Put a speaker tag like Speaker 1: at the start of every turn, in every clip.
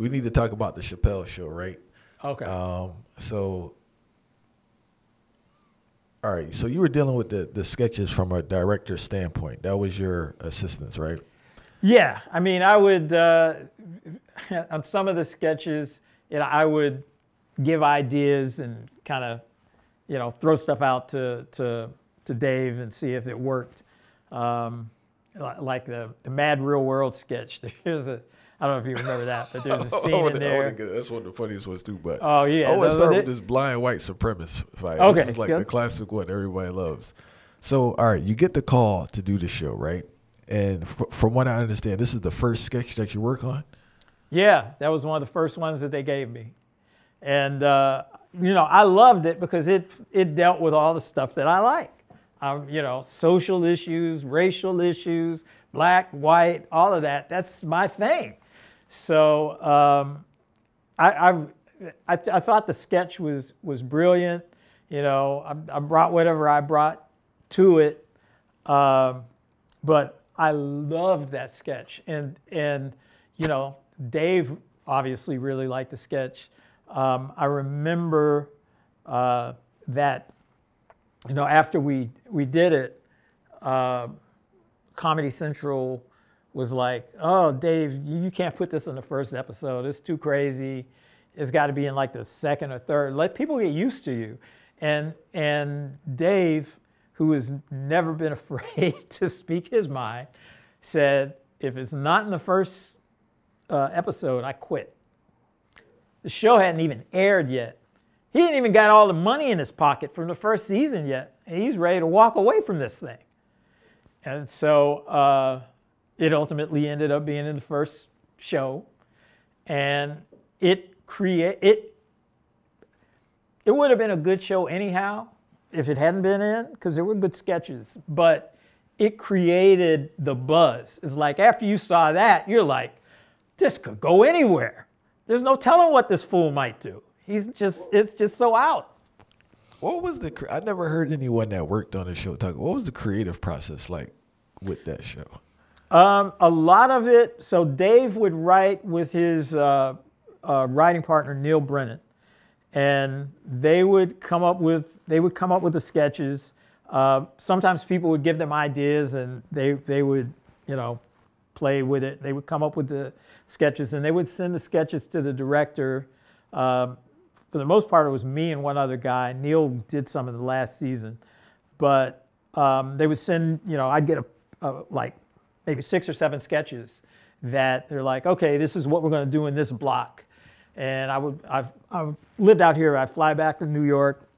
Speaker 1: we need to talk about the Chappelle show, right?
Speaker 2: Okay.
Speaker 1: Um, so, all right. So you were dealing with the the sketches from a director's standpoint. That was your assistance, right?
Speaker 2: Yeah, I mean, I would uh, on some of the sketches, you know, I would give ideas and kind of, you know, throw stuff out to to to Dave and see if it worked. Um, like the, the Mad Real World sketch. There's a I don't know if you remember that, but there's a scene
Speaker 1: I
Speaker 2: in
Speaker 1: wanna- I wanna
Speaker 2: there.
Speaker 1: get- that's one of the funniest ones too. But
Speaker 2: Oh, yeah,
Speaker 1: I want to start with this blind white supremacist fight.
Speaker 2: Okay,
Speaker 1: this is like the classic one everybody loves. So, all right, you get the call to do the show, right? And from what I understand, this is the first sketch that you work on.
Speaker 2: Yeah, that was one of the first ones that they gave me, and uh, you know I loved it because it it dealt with all the stuff that I like. Um, you know, social issues, racial issues, black, white, all of that. That's my thing. So um, I, I, I, I thought the sketch was was brilliant. You know, I, I brought whatever I brought to it, um, but I loved that sketch, and and you know, Dave obviously really liked the sketch. Um, I remember uh, that, you know, after we we did it, uh, Comedy Central was like, "Oh, Dave, you, can't put this in the first episode. It's too crazy. It's got to be in like the second or third. Let people get used to you." And and Dave, who has never been afraid to speak his mind, said, "If it's not in the first uh, episode, I quit." The show hadn't even aired yet. He didn't even got all the money in his pocket from the first season yet. And he's ready to walk away from this thing. And so uh, it ultimately ended up being in the first show, and it create it. It would have been a good show anyhow if it hadn't been in, because there were good sketches. But it created the buzz. It's like after you saw that, you're like, this could go anywhere. There's no telling what this fool might do. He's just, it's just so out.
Speaker 1: What was the? I never heard anyone that worked on the show talk. What was the creative process like with that show?
Speaker 2: Um, a lot of it. So Dave would write with his uh, uh, writing partner Neal Brennan, and they would come up with they would come up with the sketches. Uh, sometimes people would give them ideas, and they they would you know play with it. They would come up with the sketches, and they would send the sketches to the director. Um, for the most part, it was me and one other guy. Neil did some in the last season, but um, they would send, you know, I'd get a, a like maybe six or seven sketches that they're like, okay, this is what we're going to do in this block. And I would, I've, I've lived out here. I fly back to New York.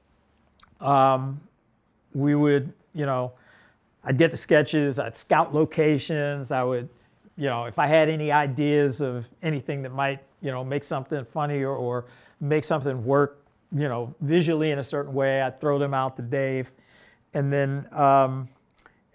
Speaker 2: Um, we would, you know, I'd get the sketches. I'd scout locations. I would, you know, if I had any ideas of anything that might, you know, make something funny or, or make something work, you know, visually in a certain way, I'd throw them out to Dave. And then, um,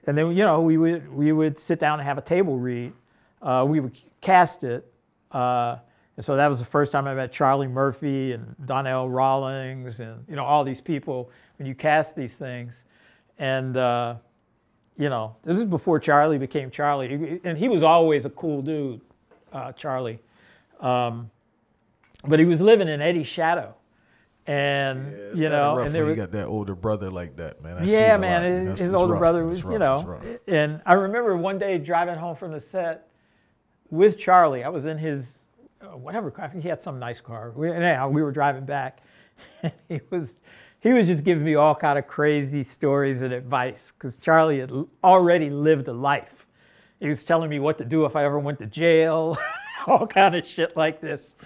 Speaker 2: and then, you know, we would, we would sit down and have a table read. Uh, we would cast it. Uh, and so that was the first time I met Charlie Murphy and Donnell Rawlings and, you know, all these people when you cast these things. And, uh, you know, this is before Charlie became Charlie, and he was always a cool dude, uh, Charlie. Um, but he was living in Eddie's shadow, and
Speaker 1: It's
Speaker 2: you know, and there
Speaker 1: you
Speaker 2: was,
Speaker 1: got that older brother like that, man. I
Speaker 2: yeah, man,
Speaker 1: lot,
Speaker 2: his, his older
Speaker 1: rough.
Speaker 2: brother was, you
Speaker 1: rough. It's
Speaker 2: know, and I remember one day driving home from the set with Charlie. I was in his uh, whatever car. I think he had some nice car. We, anyhow, we were driving back, and he was he was just giving me all kind of crazy stories and advice because Charlie had already lived a life. He was telling me what to do if I ever went to jail, all kind of shit like this.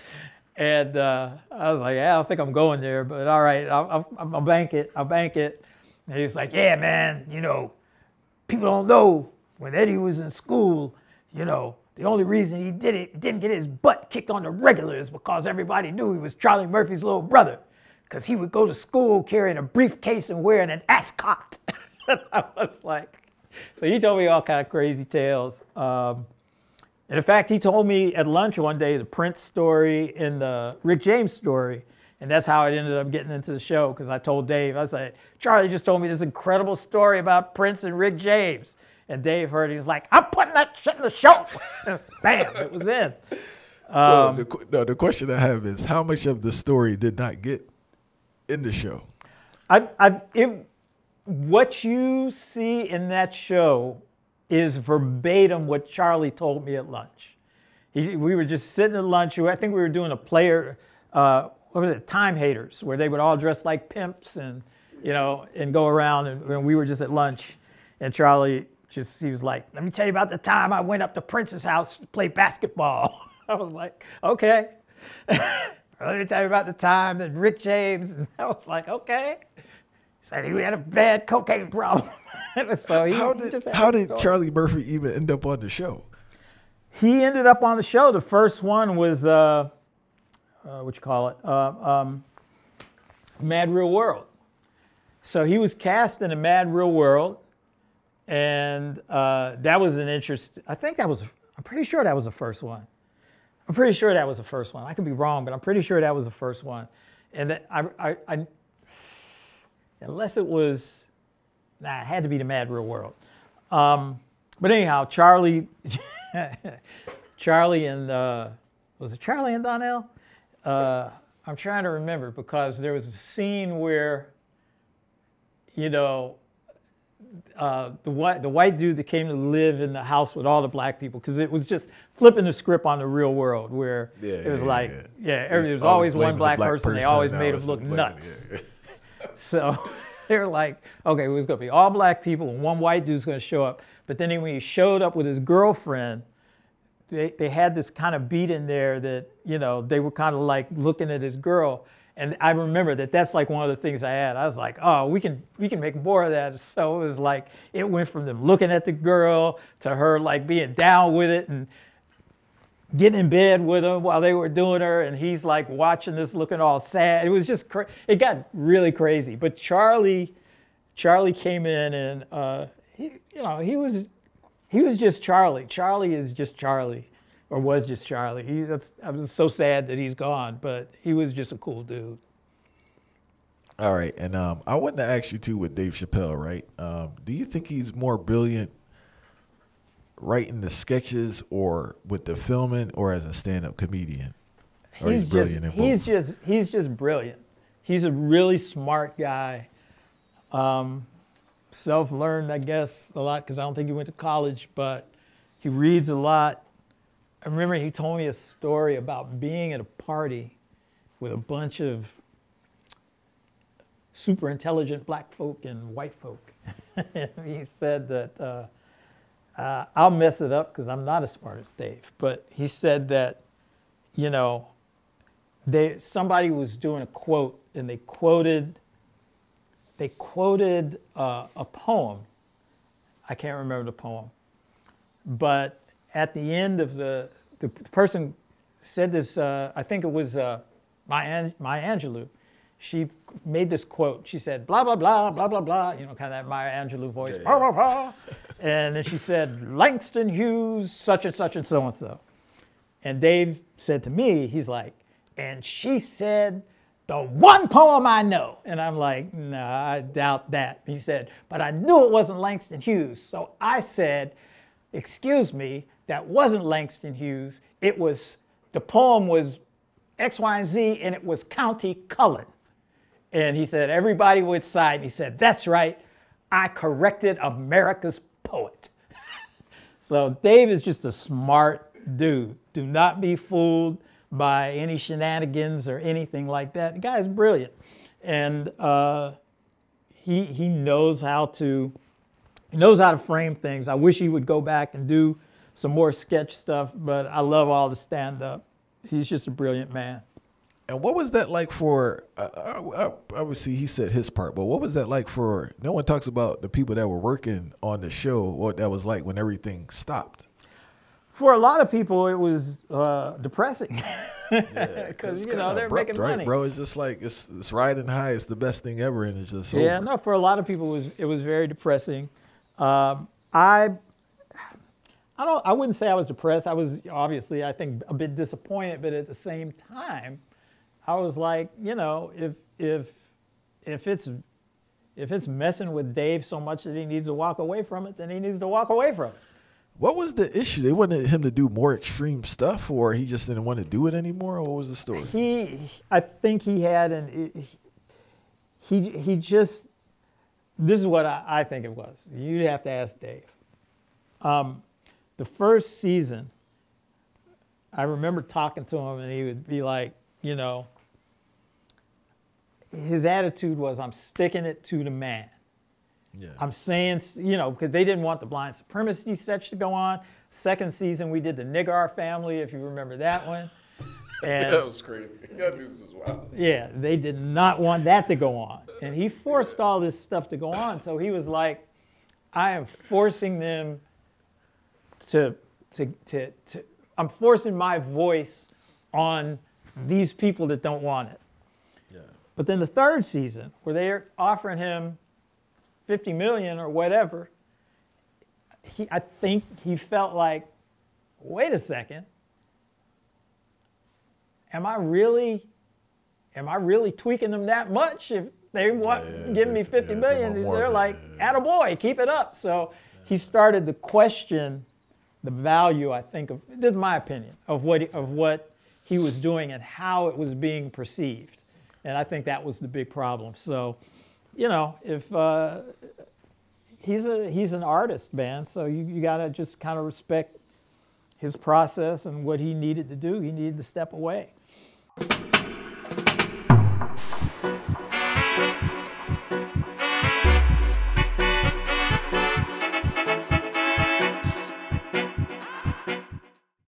Speaker 2: And uh, I was like, yeah, I don't think I'm going there, but all right, I'll, I'll, I'll bank it. I'll bank it. And he was like, yeah, man, you know, people don't know when Eddie was in school, you know, the only reason he did it, didn't get his butt kicked on the regular is because everybody knew he was Charlie Murphy's little brother. Because he would go to school carrying a briefcase and wearing an ascot. I was like, so he told me all kind of crazy tales. Um, and in fact, he told me at lunch one day the Prince story and the Rick James story. And that's how I ended up getting into the show because I told Dave, I was like, Charlie just told me this incredible story about Prince and Rick James. And Dave heard. He's like, I'm putting that shit in the show. Bam, it was in. Um,
Speaker 1: so the, no, the question I have is how much of the story did not get in the show?
Speaker 2: I, I, it, what you see in that show is verbatim what Charlie told me at lunch. He, we were just sitting at lunch. I think we were doing a player, uh, what was it, Time Haters, where they would all dress like pimps and, you know, and go around. And, and we were just at lunch, and Charlie just he was like, "Let me tell you about the time I went up to Prince's house to play basketball." I was like, "Okay." Let me tell you about the time that Rick James. And I was like, "Okay." Said he had a bad cocaine problem. so he,
Speaker 1: How did how did
Speaker 2: story.
Speaker 1: Charlie Murphy even end up on the show?
Speaker 2: He ended up on the show. The first one was uh, uh, what you call it, uh, um, Mad Real World. So he was cast in a Mad Real World, and uh, that was an interest. I think that was. I'm pretty sure that was the first one. I'm pretty sure that was the first one. I could be wrong, but I'm pretty sure that was the first one. And that I, I, I unless it was, nah, it had to be the Mad Real World. Um, but anyhow, Charlie, Charlie and uh, was it Charlie and Donnell? Uh, I'm trying to remember because there was a scene where, you know, uh, the white the white dude that came to live in the house with all the black people because it was just flipping the script on the real world where
Speaker 1: Yeah,
Speaker 2: it was
Speaker 1: yeah,
Speaker 2: like
Speaker 1: yeah.
Speaker 2: yeah,
Speaker 1: They
Speaker 2: every,
Speaker 1: was
Speaker 2: there was
Speaker 1: always
Speaker 2: always one black,
Speaker 1: black
Speaker 2: person. They always made him look nuts. So they're like, okay, it was going to be all black people, and one white dude's going to show up. But then when he showed up with his girlfriend, they, they had this kind of beat in there that, you know, they were kind of like looking at his girl. And I remember that that's like one of the things I had. I was like, oh, we can we can make more of that. So it was like it went from them looking at the girl to her like being down with it and getting in bed with him while they were doing her, and he's like watching this, looking all sad. It was just cra- it got really crazy. But Charlie, Charlie came in, and uh, he, you know, he was he was just Charlie. Charlie is just Charlie, or was just Charlie. He, that's I was so sad that he's gone, but he was just a cool dude.
Speaker 1: All right, and um, I wanted to ask you too with Dave Chappelle, right? Um, do you think he's more brilliant writing the sketches or with the filming or as a stand-up comedian? He's,
Speaker 2: just
Speaker 1: brilliant in
Speaker 2: he's just he's just brilliant. He's a really smart guy. Um, self-learned, I guess, a lot because I don't think he went to college, but he reads a lot. I remember he told me a story about being at a party with a bunch of super intelligent black folk and white folk. he said that uh, uh, I'll mess it up because I'm not as smart as Dave, but he said that you know they somebody was doing a quote and they quoted they quoted uh, a poem. I can't remember the poem, but at the end of the the person said this. Uh, I think it was uh, Maya, Maya Angelou. She made this quote. She said, "Blah blah blah blah blah blah." You know, kind of that Maya Angelou voice.
Speaker 1: Yeah,
Speaker 2: Blah, blah, blah. And then she said, "Langston Hughes, such and such and so and so." And Dave said to me, he's like, and she said, the one poem I know. And I'm like, no, I doubt that. He said, but I knew it wasn't Langston Hughes. So I said, excuse me, that wasn't Langston Hughes. It was, the poem was X, Y, and Z, and it was Countee Cullen. And he said, everybody would sigh. And he said, that's right. I corrected America's poet. So Dave is just a smart dude. Do not be fooled by any shenanigans or anything like that. The guy is brilliant, and uh, he he knows how to he knows how to frame things. I wish he would go back and do some more sketch stuff, but I love all the stand up. He's just a brilliant man.
Speaker 1: And what was that like for? Uh, I, I, obviously, he said his part, but what was that like for? No one talks about the people that were working on the show. What that was like when everything stopped.
Speaker 2: For a lot of people, it was uh, depressing because
Speaker 1: it's
Speaker 2: you know they're
Speaker 1: abrupt,
Speaker 2: making
Speaker 1: right,
Speaker 2: money.
Speaker 1: bro. It's just like it's it's riding high. It's the best thing ever, and it's just
Speaker 2: Yeah,
Speaker 1: over.
Speaker 2: no, for a lot of people, it was it was very depressing. Um, I, I don't, I wouldn't say I was depressed. I was obviously, I think, a bit disappointed, but at the same time, I was like, you know, if if if it's if it's messing with Dave so much that he needs to walk away from it, then he needs to walk away from it.
Speaker 1: What was the issue? They wanted him to do more extreme stuff, or he just didn't want to do it anymore. Or what was the story?
Speaker 2: He, I think he had an, he, he just. This is what I, I think it was. You'd have to ask Dave. Um, the first season, I remember talking to him, and he would be like, you know, his attitude was, "I'm sticking it to the man."
Speaker 1: Yeah.
Speaker 2: I'm saying, you know, because they didn't want the blind supremacy sketch to go on. Second season, we did the Niggar family, if you remember that one.
Speaker 3: And that was crazy. That news was wild.
Speaker 2: Yeah, they did not want that to go on. And he forced all this stuff to go on. So he was like, I am forcing them to, to, to, to I'm forcing my voice on these people that don't want it.
Speaker 1: Yeah.
Speaker 2: But then the third season, where they're offering him 50 million or whatever, he, I think he felt like, wait a second, am I really, am I really tweaking them that much? If they want
Speaker 1: Yeah, yeah,
Speaker 2: giving me
Speaker 1: that's-
Speaker 2: 50
Speaker 1: yeah,
Speaker 2: million,
Speaker 1: they want more
Speaker 2: they're
Speaker 1: of it,
Speaker 2: like,
Speaker 1: yeah,
Speaker 2: attaboy, keep it up. So he started to question the value, I think, of this is my opinion of what of what he was doing and how it was being perceived, and I think that was the big problem. So, you know, if uh, he's a he's an artist, man, so you, you got to just kind of respect his process and what he needed to do. He needed to step away.